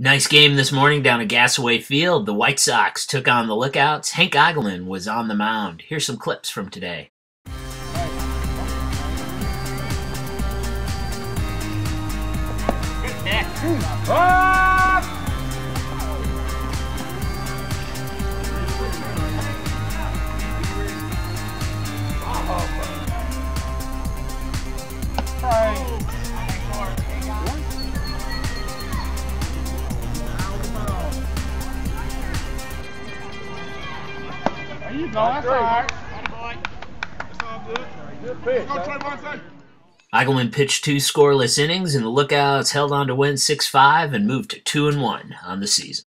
Nice game this morning down at Gasaway Field. The White Sox took on the Lookouts. Hank Igelman was on the mound. Here's some clips from today. Oh! No, that's all right. Good pitched two scoreless innings, and the Lookouts held on to win 6 5 and moved to 2 and 1 on the season.